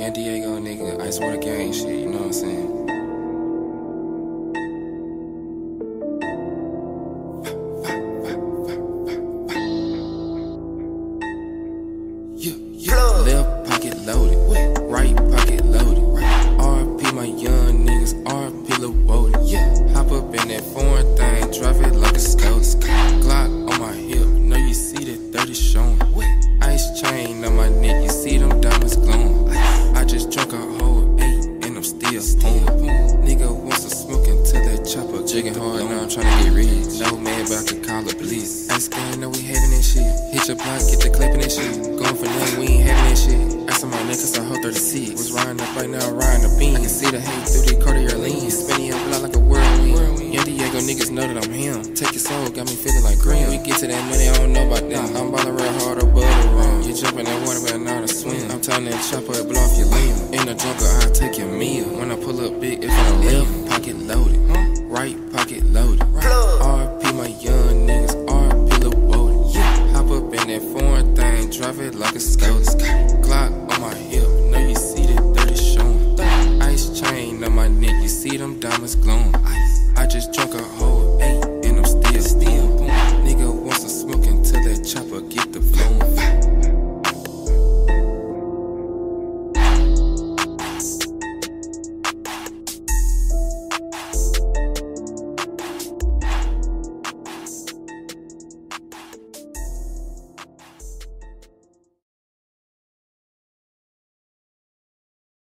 Young Diego, nigga, ice water gang shit, you know what I'm saying? Yeah, yeah. Left pocket loaded, right pocket loaded. RP my young niggas, RP Lil Woadie. Yeah, hop up in that foreign tryna get rich. No man, but I call the police. I scan, no, we having that shit. Hit your block, get the clapping this shit. Going for nothing, we ain't having that shit. I saw my niggas, I hold 36. Was riding up right now, riding the beam. I can see the hate through the Cartier lean. Spinning up blood like a whirlwind. Yeah, Diego niggas know that I'm him. Take your soul, got me feeling like grim. When we get to that money, I don't know about them. I'm ballin' real hard above the room. You jumpin' that water, but not a swim. I'm telling that chopper, it blow off your limb. In the jungle, i take your meal. When I pull up big, if I live, pocket loaded. Huh? drive it like a scout. Glock on my hip, now you see the dirty showing. Ice chain on my neck, you see them diamonds glowing. I just drunk a